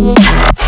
Yeah.